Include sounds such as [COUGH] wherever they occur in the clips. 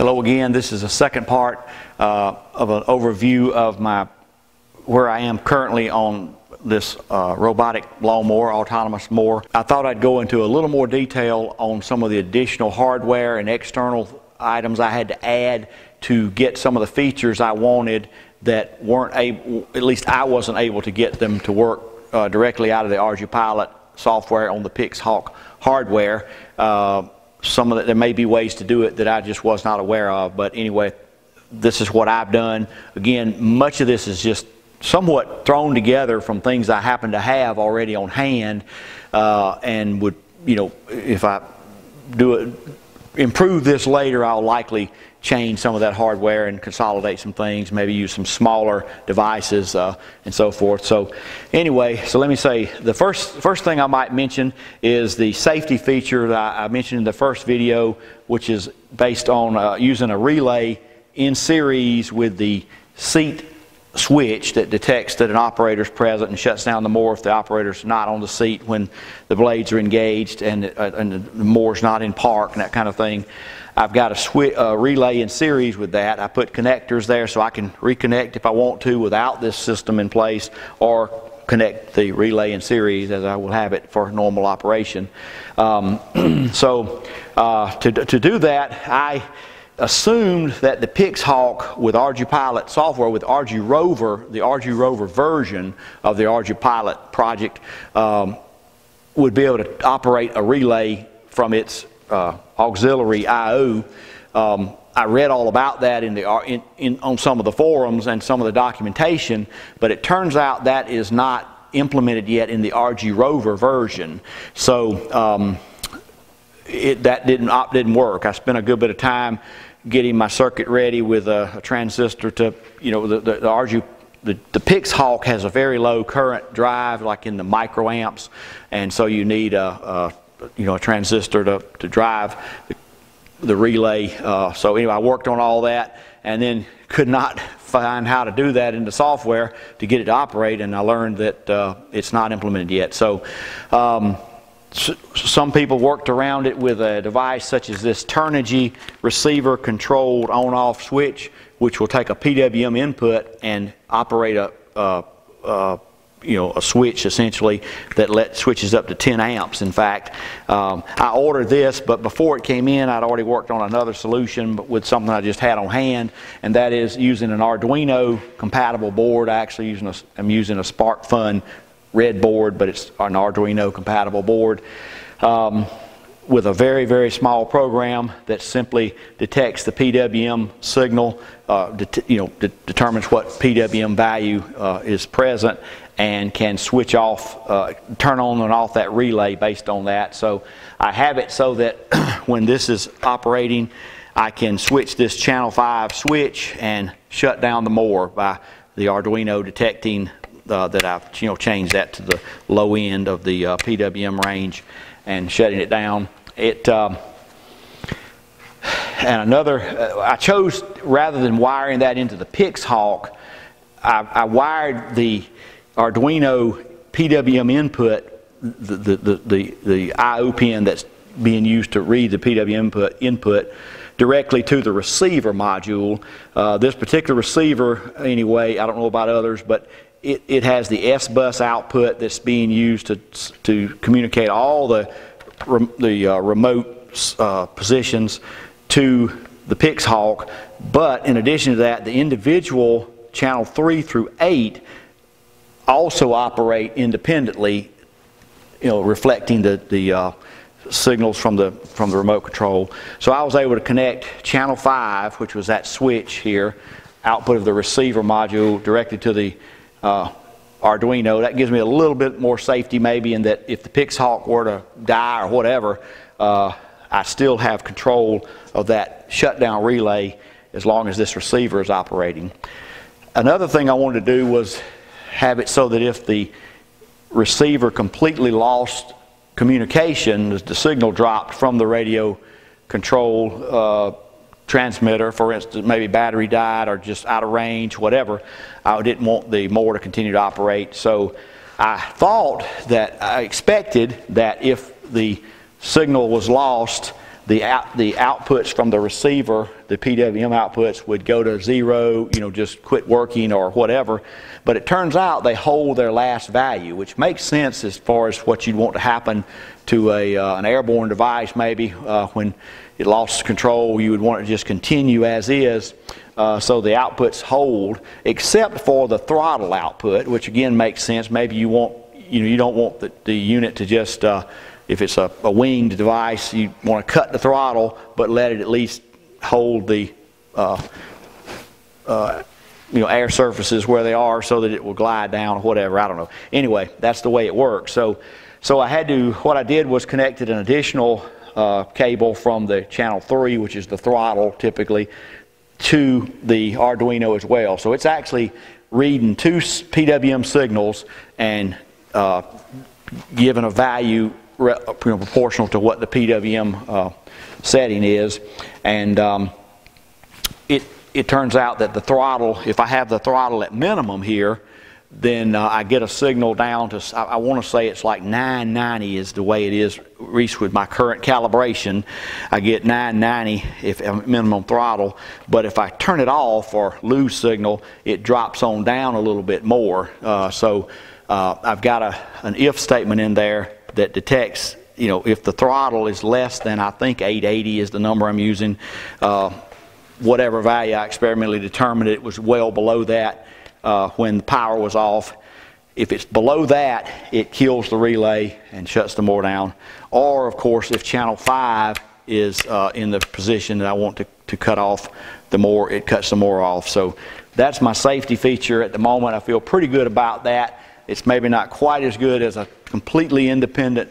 Hello again. This is the second part uh, of an overview of my where I am currently on this uh, robotic lawnmower, autonomous mower. I thought I'd go into a little more detail on some of the additional hardware and external items I had to add to get some of the features I wanted that weren't able, at least I wasn't able to get them to work uh, directly out of the RG ArduPilot software on the PixHawk hardware. Uh, some of the, there may be ways to do it that I just was not aware of, but anyway, this is what I've done. Again, much of this is just somewhat thrown together from things I happen to have already on hand, uh, and would, you know, if I do it, improve this later, I'll likely change some of that hardware and consolidate some things, maybe use some smaller devices uh, and so forth. So anyway, so let me say the first, first thing I might mention is the safety feature that I, mentioned in the first video, which is based on uh, using a relay in series with the seat switch that detects that an operator is present and shuts down the mower if the operator's not on the seat when the blades are engaged and, uh, and the mower's not in park and that kind of thing. I've got a swi- uh, relay in series with that. I put connectors there so I can reconnect if I want to without this system in place or connect the relay in series as I will have it for normal operation. Um, [CLEARS THROAT] so uh, to, to do that, I assumed that the PixHawk with ArduPilot software, with ArduRover, the ArduRover version of the ArduPilot project, um, would be able to operate a relay from its uh, auxiliary I/O. Um, I read all about that in the, in, in, on some of the forums and some of the documentation, but it turns out that is not implemented yet in the ArduRover version. So um, it, that didn't, didn't work. I spent a good bit of time getting my circuit ready with a, a transistor to, you know, the, the, the Ardu, the, the PixHawk has a very low current drive, like in the microamps, and so you need a, a you know, a transistor to, to drive the, the relay. Uh, so anyway, I worked on all that and then could not find how to do that in the software to get it to operate, and I learned that uh, it's not implemented yet. So um, some people worked around it with a device such as this Turnigy receiver controlled on off switch, which will take a PWM input and operate a, a, a you know a switch essentially that let switches up to 10 amps in fact um, I ordered this but before it came in I'd already worked on another solution with something I just had on hand and that is using an Arduino compatible board I actually using a, I'm using a SparkFun red board, but it's an Arduino compatible board. Um, with a very, very small program that simply detects the PWM signal, uh, you know, de determines what PWM value uh, is present, and can switch off, uh, turn on and off that relay based on that. So I have it so that [CLEARS THROAT] when this is operating, I can switch this channel 5 switch and shut down the mower by the Arduino detecting uh, that I've you know changed that to the low end of the uh, PWM range and shutting it down. It um, and another uh, I chose rather than wiring that into the PixHawk, I, I wired the Arduino PWM input, the the the the, the I/O pin that's being used to read the PWM input input directly to the receiver module. Uh, this particular receiver, anyway, I don't know about others, but it, it has the S-bus output that's being used to, to communicate all the, the uh, remote uh, positions to the PixHawk. But in addition to that, the individual channel 3 through 8 also operate independently, you know, reflecting the, the uh, signals from the, from the remote control. So I was able to connect channel 5, which was that switch here, output of the receiver module directly to the uh, Arduino. That gives me a little bit more safety maybe in that if the PixHawk were to die or whatever, uh, I still have control of that shutdown relay as long as this receiver is operating. Another thing I wanted to do was have it so that if the receiver completely lost communication, the signal dropped from the radio control uh, transmitter, for instance, maybe battery died or just out of range, whatever, I didn't want the mower to continue to operate. So I thought that I expected that if the signal was lost, the, out, the outputs from the receiver, the PWM outputs, would go to zero, you know, just quit working or whatever. But it turns out they hold their last value, which makes sense as far as what you'd want to happen to a, uh, an airborne device maybe uh, when it lost control, you would want it to just continue as is. Uh, so the outputs hold, except for the throttle output, which again makes sense. Maybe you want, you know, you don't want the, the unit to just, uh, if it's a, a, winged device, you want to cut the throttle, but let it at least hold the, uh, uh, you know, air surfaces where they are so that it will glide down or whatever. I don't know. Anyway, that's the way it works. So, so I had to, what I did was connected an additional uh, cable from the channel 3, which is the throttle typically, to the Arduino as well. So it's actually reading two PWM signals and uh, giving a value you know, proportional to what the PWM uh, setting is. And um, it, it turns out that the throttle, if I have the throttle at minimum here, then uh, I get a signal down to, I, I want to say it's like 990 is the way it is reached with my current calibration. I get 990 if minimum throttle, but if I turn it off or lose signal, it drops on down a little bit more. Uh, so uh, I've got a, an if statement in there that detects, you know, if the throttle is less than I think 880 is the number I'm using, uh, whatever value I experimentally determined it was well below that uh, when the power was off. If it's below that, it kills the relay and shuts the motor down. Or, of course, if channel 5 is uh, in the position that I want to, to cut off the more, it cuts the more off. So that's my safety feature at the moment. I feel pretty good about that. It's maybe not quite as good as a completely independent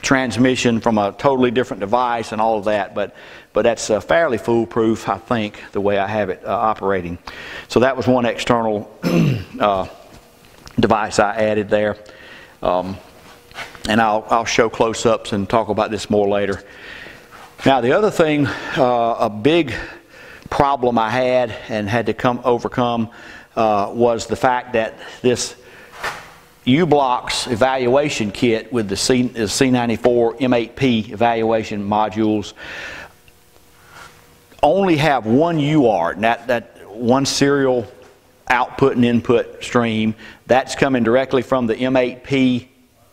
transmission from a totally different device and all of that, but, but that's uh, fairly foolproof, I think, the way I have it uh, operating. So that was one external [CLEARS THROAT] uh, device I added there. Um, and I'll, I'll show close-ups and talk about this more later. Now the other thing, uh, a big problem I had and had to come overcome uh, was the fact that this U-Blox evaluation kit with the C, C94 M8P evaluation modules only have one UART, that, that one serial output and input stream, that's coming directly from the M8P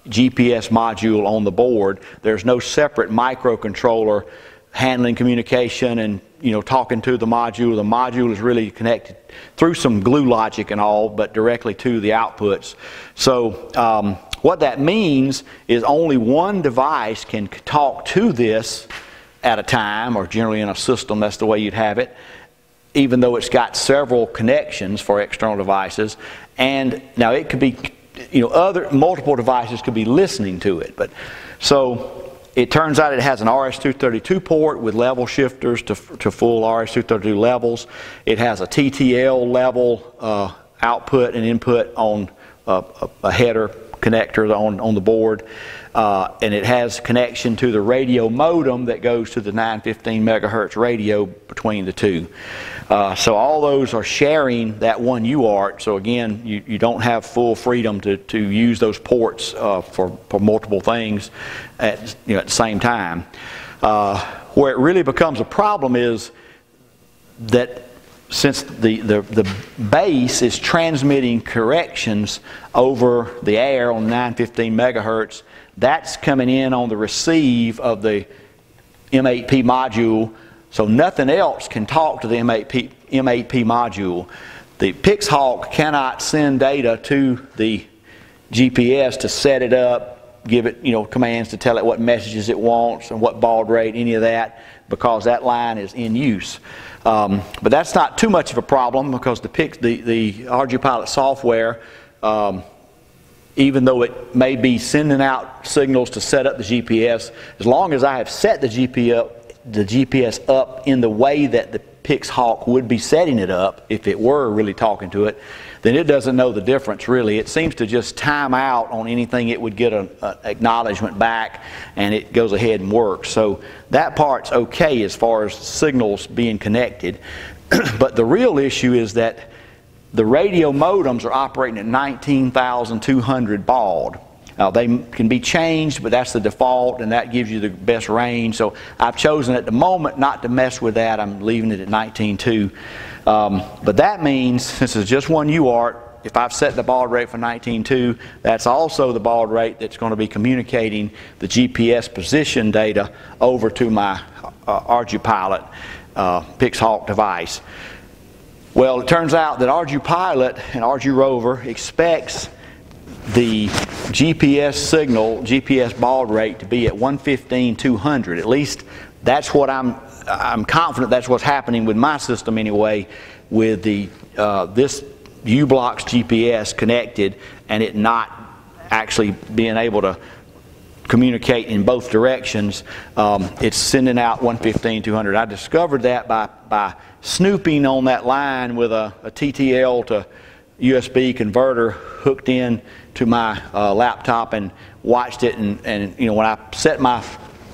GPS module on the board. There's no separate microcontroller handling communication and you know talking to the module. The module is really connected through some glue logic and all, but directly to the outputs. So um, what that means is only one device can talk to this at a time, or generally in a system, that's the way you'd have it, even though it's got several connections for external devices. And now it could be, you know, other multiple devices could be listening to it. But so it turns out it has an RS-232 port with level shifters to, to full RS-232 levels. It has a TTL level uh, output and input on a, a header connector on, on the board. Uh, and it has connection to the radio modem that goes to the 915 megahertz radio between the two. Uh, so all those are sharing that one UART. So again, you, you don't have full freedom to, to use those ports uh, for, for multiple things at, you know, at the same time. Uh, where it really becomes a problem is that since the, the, the base is transmitting corrections over the air on 915 megahertz, that's coming in on the receive of the M8P module, so nothing else can talk to the M8P, M8P module. The PixHawk cannot send data to the GPS to set it up, give it you know commands to tell it what messages it wants and what baud rate, any of that, because that line is in use. Um, but that's not too much of a problem because the, the, the ArduPilot software um, even though it may be sending out signals to set up the GPS, as long as I have set the GPS, the GPS up in the way that the PixHawk would be setting it up, if it were really talking to it, then it doesn't know the difference really. It seems to just time out on anything it would get an acknowledgement back and it goes ahead and works. So that part's okay as far as signals being connected. [CLEARS THROAT] but the real issue is that the radio modems are operating at 19,200 baud. Uh, they can be changed, but that's the default, and that gives you the best range. So I've chosen at the moment not to mess with that. I'm leaving it at 19.2. Um, but that means, since it's just one UART, if I've set the baud rate for 19.2, that's also the baud rate that's going to be communicating the GPS position data over to my uh, ArduPilot uh, PixHawk device. Well, it turns out that ArduPilot and ArduRover expects the GPS signal, GPS baud rate to be at 115, 200. At least that's what I'm, I'm confident that's what's happening with my system anyway, with the, uh, this u-blox GPS connected and it not actually being able to communicate in both directions. Um, it's sending out 115, 200. I discovered that by, by snooping on that line with a, a TTL to USB converter hooked in to my uh, laptop and watched it. And, and, you know, when I set my,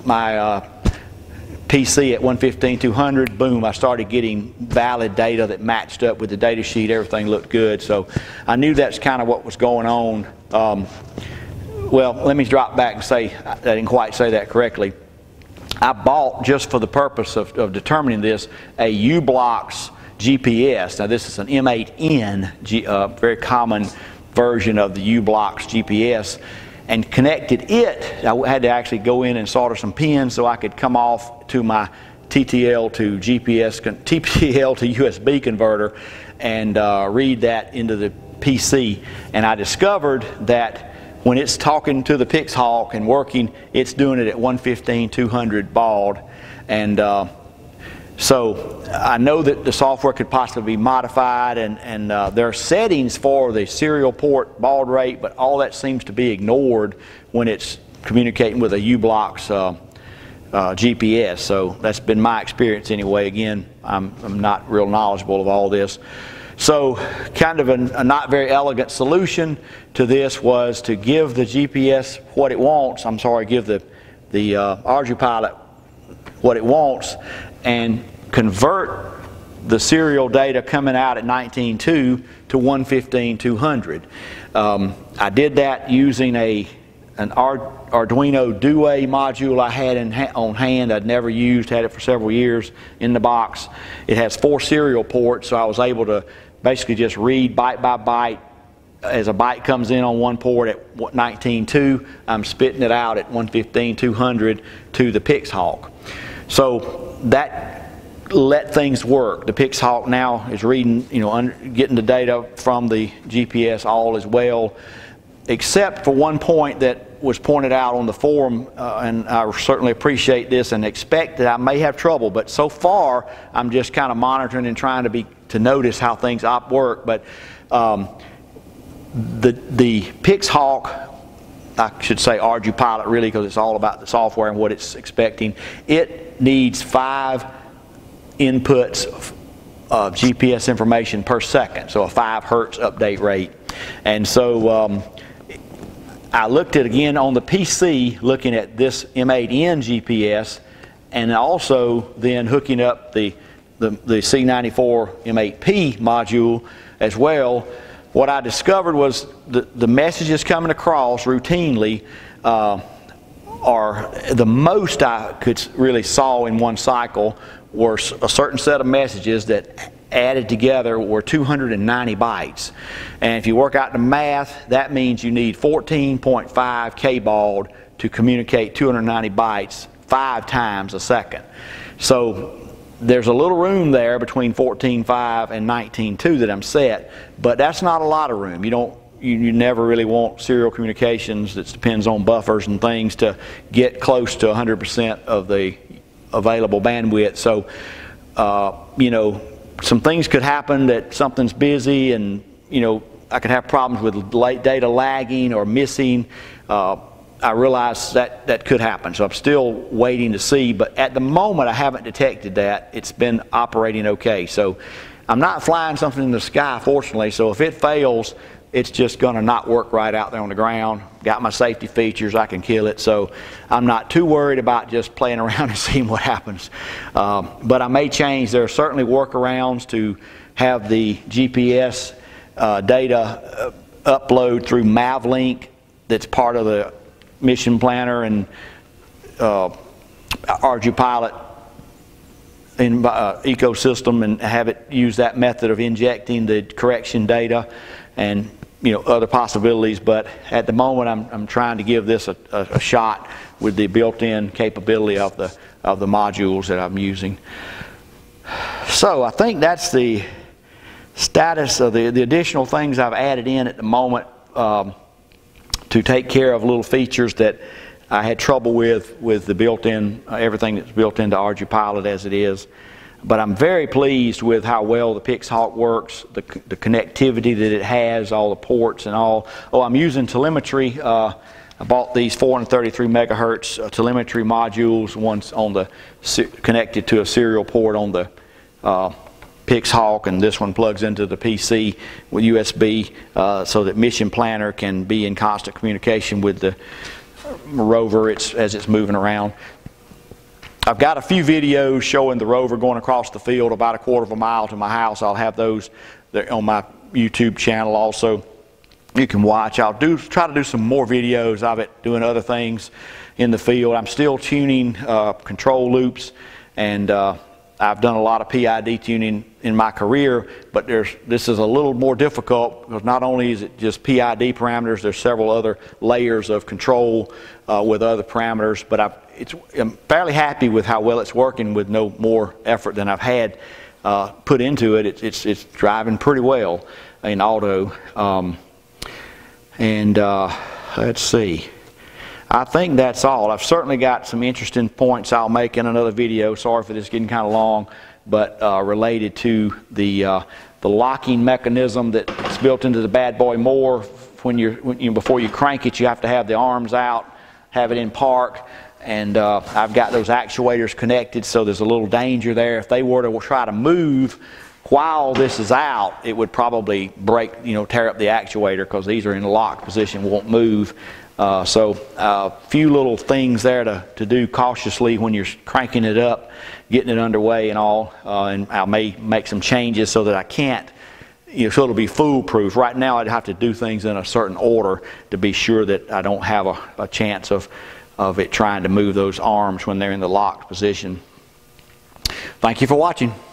my uh, PC at 115, 200, boom, I started getting valid data that matched up with the data sheet. Everything looked good. So I knew that's kind of what was going on. Um, well, let me drop back and say, I didn't quite say that correctly. I bought, just for the purpose of, of determining this, a u-blox GPS. Now this is an M8N, G, uh, very common version of the u-blox GPS and connected it. I had to actually go in and solder some pins so I could come off to my TTL to GPS, TTL to USB converter and uh, read that into the PC. And I discovered that when it's talking to the PixHawk and working, it's doing it at 115, 200 baud. And uh, so I know that the software could possibly be modified and, and uh, there are settings for the serial port baud rate, but all that seems to be ignored when it's communicating with a u-blox uh, uh, GPS. So that's been my experience anyway. Again, I'm, I'm not real knowledgeable of all this. So kind of a, a, not very elegant solution to this was to give the GPS what it wants. I'm sorry, give the, the uh, ArduPilot what it wants and convert the serial data coming out at 19.2 to 115.200. Um, I did that using a an Arduino Due module I had ha on hand. I'd never used, had it for several years in the box. It has four serial ports, so I was able to basically just read byte by byte as a byte comes in on one port at 19.2, I'm spitting it out at 115.200 to the PixHawk. So that let things work. The PixHawk now is reading, you know, getting the data from the GPS all as well, except for one point that was pointed out on the forum, uh, and I certainly appreciate this and expect that I may have trouble, but so far I'm just kind of monitoring and trying to be to notice how things op work. But um, the the PixHawk I should say ArduPilot really because it's all about the software and what it's expecting. It needs five inputs of GPS information per second, so a 5 hertz update rate. And so um, I looked at again on the PC looking at this M8N GPS and also then hooking up the, the, the C94 M8P module as well. What I discovered was the, the messages coming across routinely uh, are the most I could really saw in one cycle were a certain set of messages that added together were 290 bytes. And if you work out the math, that means you need 14.5 kbaud to communicate 290 bytes five times a second. So there's a little room there between 14.5 and 19.2 that I'm set, but that's not a lot of room. You don't you, you, never really want serial communications that depends on buffers and things to get close to 100% of the available bandwidth. So, uh, you know, some things could happen that something's busy and, you know, I could have problems with late data lagging or missing. Uh, I realize that that could happen. So I'm still waiting to see, but at the moment I haven't detected that. It's been operating okay. So I'm not flying something in the sky, fortunately. So if it fails, it's just going to not work right out there on the ground. Got my safety features, I can kill it. So I'm not too worried about just playing [LAUGHS] around and seeing what happens. Um, but I may change. There are certainly workarounds to have the GPS uh, data uh, upload through Mavlink. that's part of the mission planner and uh, ArduPilot in, uh, ecosystem and have it use that method of injecting the correction data and you know other possibilities. But at the moment, I'm, I'm trying to give this a, a, a shot with the built-in capability of the of the modules that I'm using. So I think that's the status of the, the additional things I've added in at the moment um, to take care of little features that I had trouble with with the built-in uh, everything that's built into ArduPilot as it is. But I'm very pleased with how well the PixHawk works, the, the connectivity that it has, all the ports and all. Oh, I'm using telemetry. Uh, I bought these 433 megahertz uh, telemetry modules. One's on the connected to a serial port on the uh, PixHawk, and this one plugs into the PC with USB, uh, so that Mission Planner can be in constant communication with the rover it's, as it's moving around. I've got a few videos showing the rover going across the field about a quarter of a mile to my house. I'll have those on my YouTube channel also. You can watch. I'll do try to do some more videos of it doing other things in the field. I'm still tuning uh, control loops and uh, I've done a lot of PID tuning in my career, but there's, this is a little more difficult because not only is it just PID parameters, there's several other layers of control uh, with other parameters, but I've, I'm fairly happy with how well it's working with no more effort than I've had uh, put into it. It's, it's, it's, driving pretty well in auto. Um, and uh, let's see. I think that's all. I've certainly got some interesting points I'll make in another video. Sorry for this getting kind of long, but uh, related to the uh, the locking mechanism that's built into the bad boy more. When you're when, you before you crank it, you have to have the arms out, have it in park, and uh, I've got those actuators connected, so there's a little danger there. If they were to try to move while this is out, it would probably break, you know, tear up the actuator because these are in a locked position, won't move. Uh, so a uh, few little things there to, to do cautiously when you're cranking it up, getting it underway and all. Uh, and I may make some changes so that I can't, you know, so it'll be foolproof. Right now I'd have to do things in a certain order to be sure that I don't have a, a chance of, of it trying to move those arms when they're in the locked position. Thank you for watching.